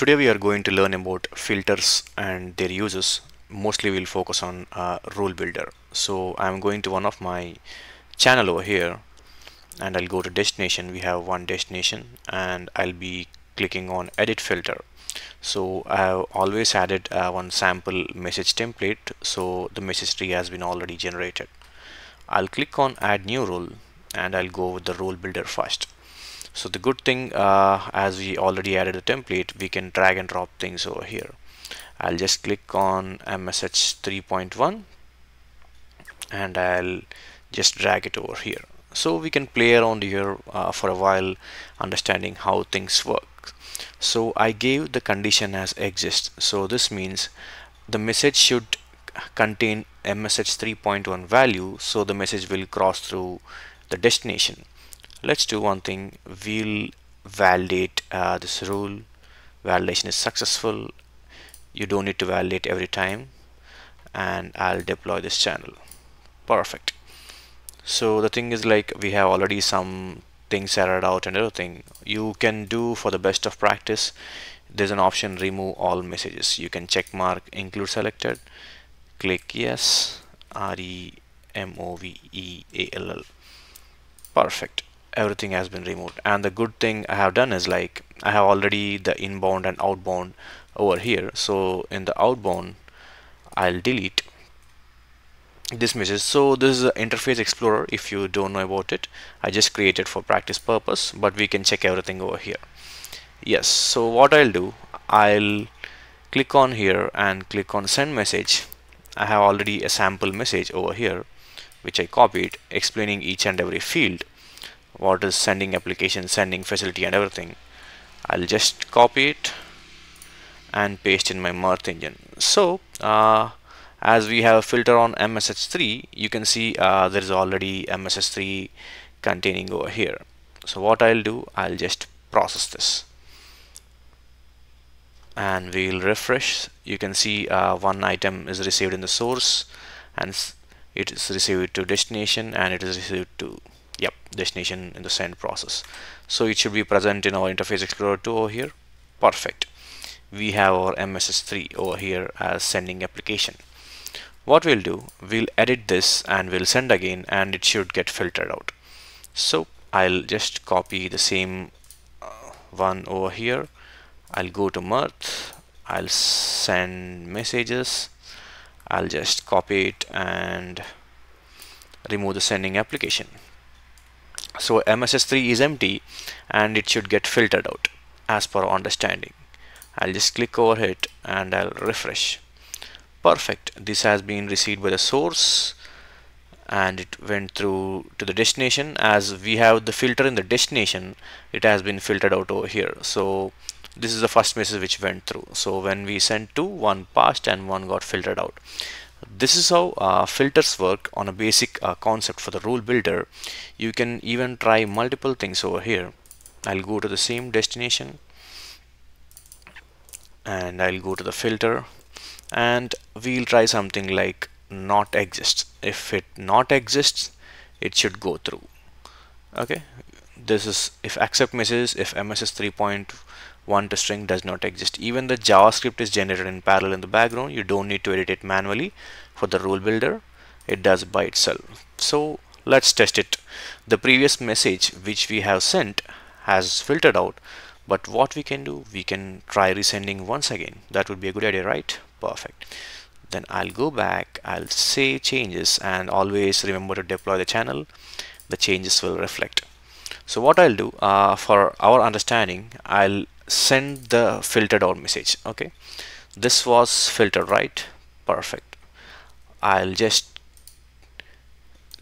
Today we are going to learn about filters and their uses. Mostly we'll focus on uh, rule builder. So I'm going to one of my channel over here and I'll go to destination. We have one destination and I'll be clicking on edit filter. So I have always added uh, one sample message template. So the message tree has been already generated. I'll click on add new rule and I'll go with the rule builder first so the good thing uh, as we already added a template we can drag and drop things over here. I'll just click on MSH 3.1 and I'll just drag it over here. So we can play around here uh, for a while understanding how things work. So I gave the condition as exist. So this means the message should contain MSH 3.1 value so the message will cross through the destination let's do one thing. We'll validate uh, this rule. Validation is successful. You don't need to validate every time. And I'll deploy this channel. Perfect. So the thing is like we have already some things added out and everything. You can do for the best of practice. There's an option remove all messages. You can check mark include selected. Click yes. R E M O V E A L L. Perfect everything has been removed. And the good thing I have done is like I have already the inbound and outbound over here. So in the outbound I'll delete this message. So this is the interface explorer if you don't know about it. I just created for practice purpose but we can check everything over here. Yes so what I'll do I'll click on here and click on send message. I have already a sample message over here which I copied explaining each and every field what is sending application sending facility and everything. I'll just copy it and paste in my mirth engine. So uh, as we have a filter on MSH3 you can see uh, there is already MSH3 containing over here. So what I'll do I'll just process this. And we'll refresh. You can see uh, one item is received in the source and it is received to destination and it is received to yep destination in the send process. So it should be present in our interface explorer 2 over here. Perfect. We have our mss3 over here as sending application. What we'll do we'll edit this and we'll send again and it should get filtered out. So I'll just copy the same uh, one over here. I'll go to mirth. I'll send messages. I'll just copy it and remove the sending application so MSS3 is empty and it should get filtered out as per understanding. I'll just click over it and I'll refresh. Perfect. This has been received by the source and it went through to the destination. As we have the filter in the destination it has been filtered out over here. So this is the first message which went through. So when we sent two one passed and one got filtered out this is how uh, filters work on a basic uh, concept for the rule builder. You can even try multiple things over here. I'll go to the same destination and I'll go to the filter and we'll try something like not exist. If it not exists it should go through. Okay? This is if accept messages if MSH 3.1 to string does not exist. Even the JavaScript is generated in parallel in the background. You don't need to edit it manually for the rule builder. It does by itself. So let's test it. The previous message which we have sent has filtered out but what we can do we can try resending once again. That would be a good idea right? Perfect. Then I'll go back I'll say changes and always remember to deploy the channel. The changes will reflect. So what I'll do uh, for our understanding I'll send the filtered out message okay? This was filtered right? Perfect. I'll just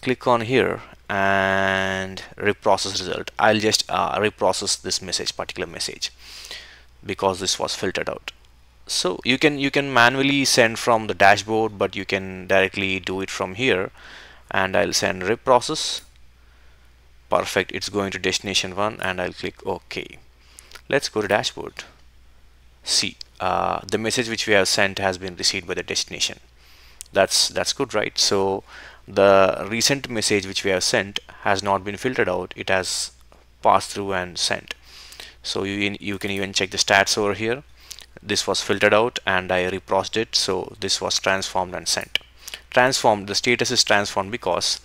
click on here and reprocess result. I'll just uh, reprocess this message particular message because this was filtered out. So you can you can manually send from the dashboard but you can directly do it from here and I'll send reprocess. Perfect. It's going to destination one and I'll click OK let's go to dashboard. See uh, the message which we have sent has been received by the destination. That's that's good right? So the recent message which we have sent has not been filtered out. It has passed through and sent. So you you can even check the stats over here. This was filtered out and I reprocessed it. So this was transformed and sent. Transformed the status is transformed because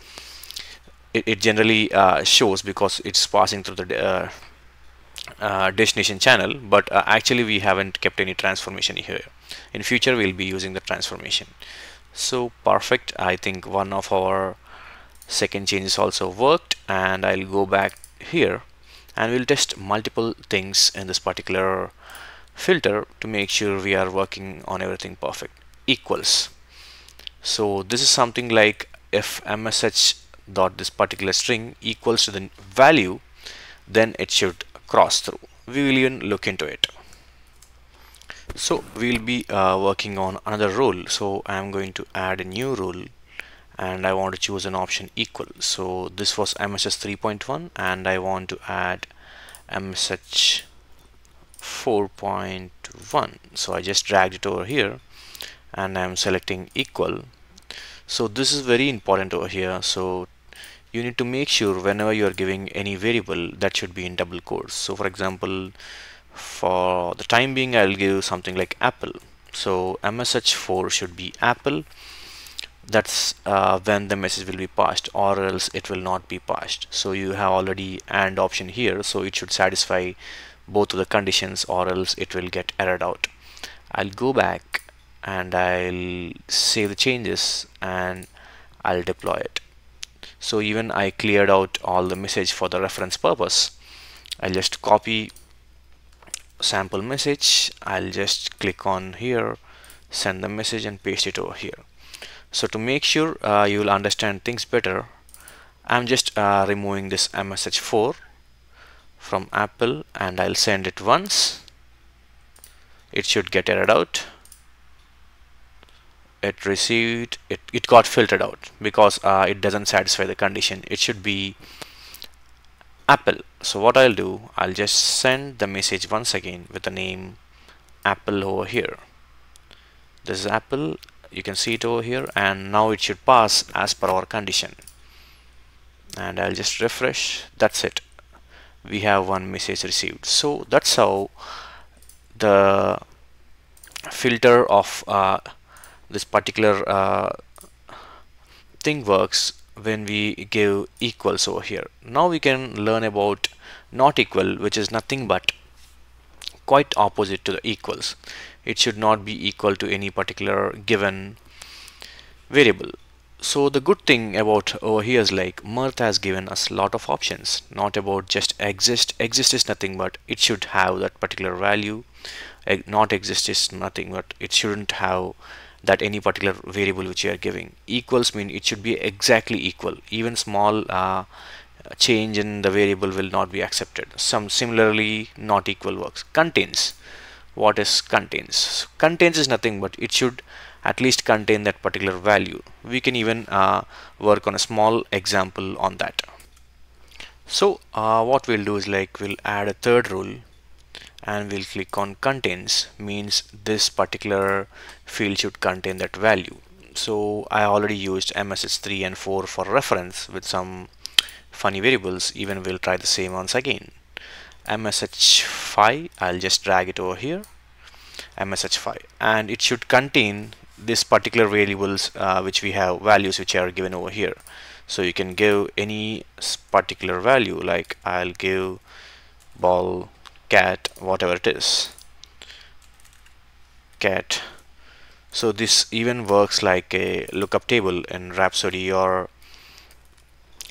it, it generally uh, shows because it's passing through the uh, uh, destination channel but uh, actually we haven't kept any transformation here. In future we'll be using the transformation. So perfect. I think one of our second changes also worked and I'll go back here and we'll test multiple things in this particular filter to make sure we are working on everything perfect. Equals. So this is something like if msh dot this particular string equals to the value then it should cross through. We will even look into it. So we'll be uh, working on another rule. So I'm going to add a new rule and I want to choose an option equal. So this was MSH 3.1 and I want to add MSH 4.1 so I just dragged it over here and I'm selecting equal. So this is very important over here. So you need to make sure whenever you are giving any variable that should be in double quotes. So for example for the time being I'll give something like apple. So msh4 should be apple. That's uh, when the message will be passed or else it will not be passed. So you have already and option here so it should satisfy both of the conditions or else it will get errored out. I'll go back and I'll save the changes and I'll deploy it so even I cleared out all the message for the reference purpose. I'll just copy sample message. I'll just click on here send the message and paste it over here. So to make sure uh, you will understand things better I'm just uh, removing this MSH4 from Apple and I'll send it once. It should get errored out. It received it, it got filtered out because uh, it doesn't satisfy the condition. It should be apple. So what I'll do I'll just send the message once again with the name apple over here. This is apple. You can see it over here and now it should pass as per our condition. And I'll just refresh. That's it. We have one message received. So that's how the filter of uh, this particular uh, thing works when we give equals over here. Now we can learn about not equal which is nothing but quite opposite to the equals. It should not be equal to any particular given variable. So the good thing about over here is like Mirth has given us lot of options. Not about just exist exist is nothing but it should have that particular value. Not exist is nothing but it shouldn't have that any particular variable which you are giving equals mean it should be exactly equal. Even small uh, change in the variable will not be accepted. Some similarly not equal works. Contains. What is contains? Contains is nothing but it should at least contain that particular value. We can even uh, work on a small example on that. So uh, what we'll do is like we'll add a third rule and we'll click on contains means this particular field should contain that value. So I already used MSH3 and 4 for reference with some funny variables. Even we'll try the same once again. MSH5 I'll just drag it over here. MSH5 and it should contain this particular variables uh, which we have values which are given over here. So you can give any particular value. Like I'll give ball cat whatever it is. Cat so this even works like a lookup table in Rhapsody or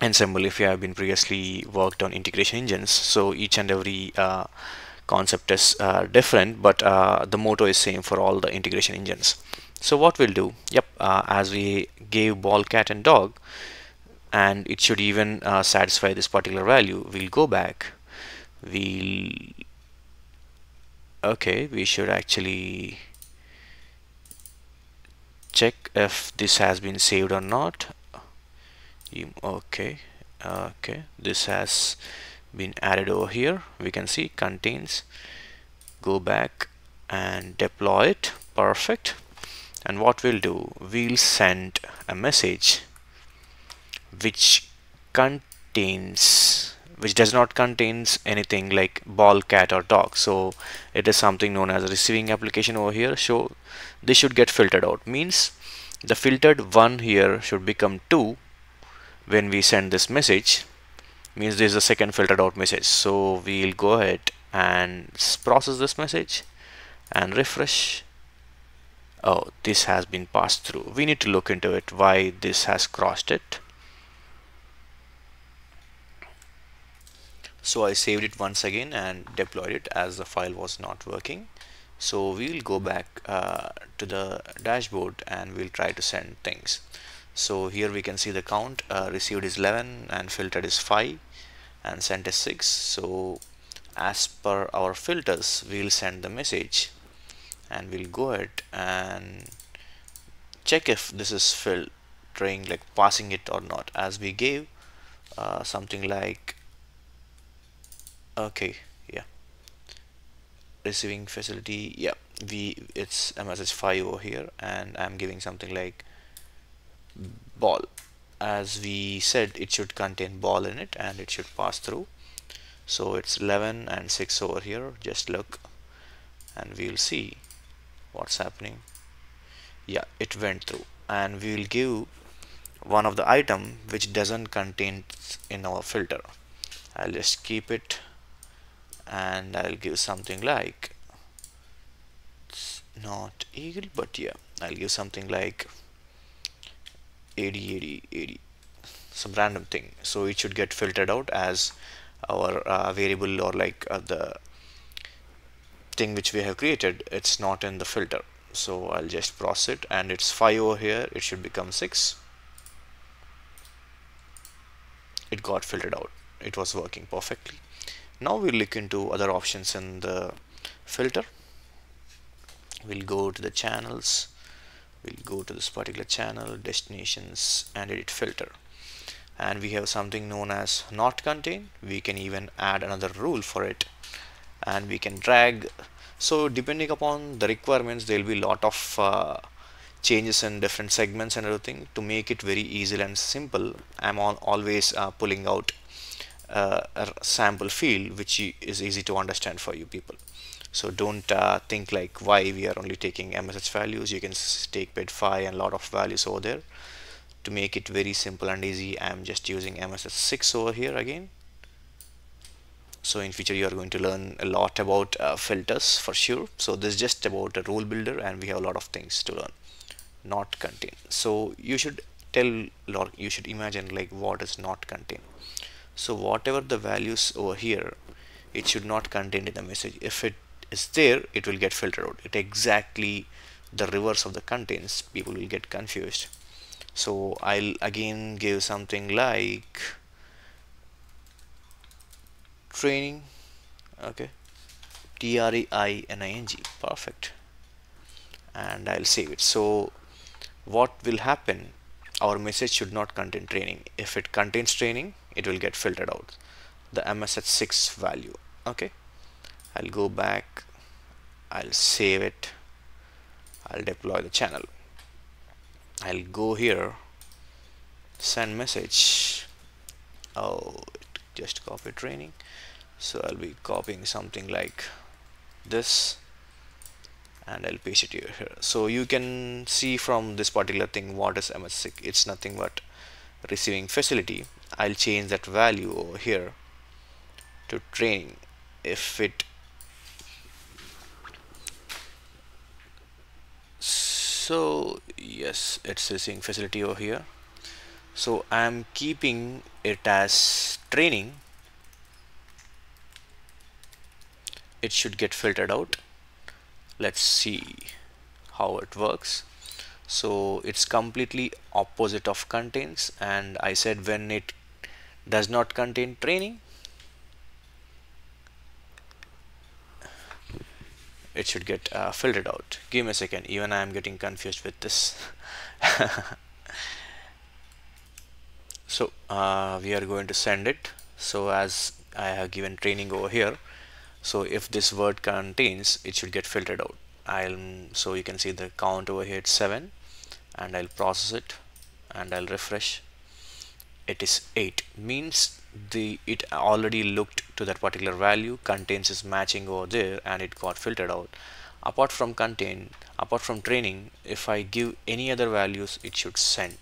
Ensemble if you have been previously worked on integration engines. So each and every uh, concept is uh, different but uh, the motto is same for all the integration engines. So what we'll do yep uh, as we gave ball cat and dog and it should even uh, satisfy this particular value we'll go back. We'll okay we should actually check if this has been saved or not. Okay okay this has been added over here. We can see contains. Go back and deploy it. Perfect. And what we'll do we'll send a message which contains which does not contains anything like ball cat or dog. So it is something known as a receiving application over here. So this should get filtered out. Means the filtered one here should become two when we send this message. Means this is a second filtered out message. So we'll go ahead and process this message and refresh. Oh this has been passed through. We need to look into it why this has crossed it so I saved it once again and deployed it as the file was not working. So we will go back uh, to the dashboard and we'll try to send things. So here we can see the count uh, received is 11 and filtered is 5 and sent is 6 so as per our filters we'll send the message and we'll go ahead and check if this is filtering like passing it or not. As we gave uh, something like okay yeah. Receiving facility yeah. We it's um, message 5 over here and I'm giving something like ball. As we said it should contain ball in it and it should pass through. So it's 11 and 6 over here. Just look and we'll see what's happening. Yeah it went through. And we will give one of the item which doesn't contain in our filter. I'll just keep it and I'll give something like it's not eagle but yeah I'll give something like 80 80 80 some random thing. So it should get filtered out as our uh, variable or like uh, the thing which we have created. It's not in the filter. So I'll just process it and it's 5 over here. It should become 6 it got filtered out. It was working perfectly now we'll look into other options in the filter. We'll go to the channels. We'll go to this particular channel destinations and edit filter. And we have something known as not contain. We can even add another rule for it. And we can drag. So depending upon the requirements there will be a lot of uh, changes in different segments and everything to make it very easy and simple. I'm on always uh, pulling out uh, a sample field which is easy to understand for you people. So don't uh, think like why we are only taking MSH values. You can take PID5 and lot of values over there. To make it very simple and easy I'm just using MSH6 over here again. So in future you are going to learn a lot about uh, filters for sure. So this is just about a rule builder and we have a lot of things to learn not contain. So you should tell you should imagine like what is not contain so whatever the values over here it should not contain in the message. If it is there it will get filtered out. It exactly the reverse of the contains people will get confused. So I'll again give something like training okay T-R-E-I-N-I-N-G perfect. And I'll save it. So what will happen? Our message should not contain training. If it contains training it will get filtered out. The MSH6 value okay? I'll go back I'll save it I'll deploy the channel. I'll go here send message. Oh just copy training. So I'll be copying something like this and I'll paste it here. So you can see from this particular thing what is MS6 it's nothing but receiving facility I'll change that value over here to training. If it so yes it's receiving facility over here. So I'm keeping it as training. It should get filtered out. Let's see how it works so it's completely opposite of contains. And I said when it does not contain training it should get uh, filtered out. Give me a second. Even I am getting confused with this. So uh, we are going to send it. So as I have given training over here so if this word contains it should get filtered out. I'll so you can see the count over here. It's 7 and I'll process it and I'll refresh. It is 8 means the it already looked to that particular value contains is matching over there and it got filtered out. Apart from contain apart from training if I give any other values it should send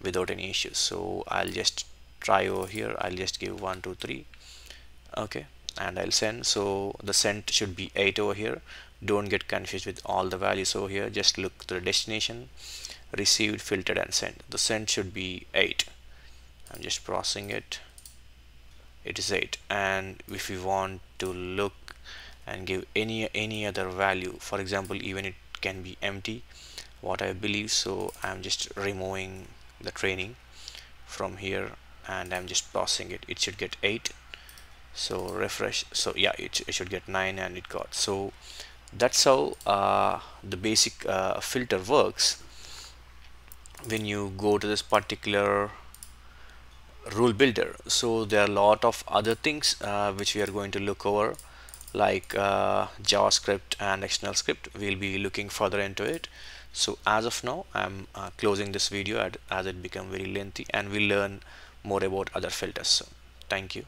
without any issues. So I'll just try over here. I'll just give 1 2 3 okay. And I'll send. So the sent should be 8 over here. Don't get confused with all the values over here. Just look to the destination received filtered and sent. The sent should be 8 I'm just processing it. It is 8 and if we want to look and give any any other value for example even it can be empty what I believe so I'm just removing the training from here and I'm just passing it. It should get 8 so refresh. So yeah it, it should get 9 and it got. So that's how uh, the basic uh, filter works when you go to this particular rule builder. So there are a lot of other things uh, which we are going to look over like uh, JavaScript and external script we'll be looking further into it. So as of now I'm uh, closing this video as it become very lengthy and we'll learn more about other filters. So thank you